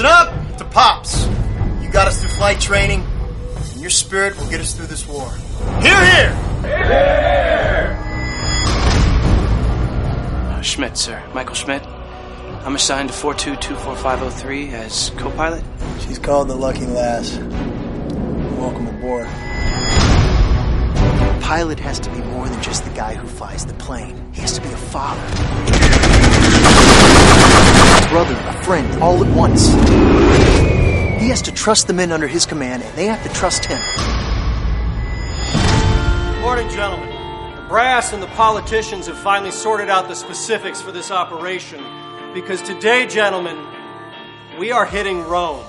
Listen up to Pops. You got us through flight training, and your spirit will get us through this war. Here, here. Here. Uh, Schmidt, sir. Michael Schmidt. I'm assigned to 4224503 as co-pilot. She's called the Lucky Lass. Welcome aboard. A pilot has to be more than just the guy who flies the plane. He has to be a father. Friend, all at once. He has to trust the men under his command, and they have to trust him. Morning, gentlemen. The brass and the politicians have finally sorted out the specifics for this operation because today, gentlemen, we are hitting Rome.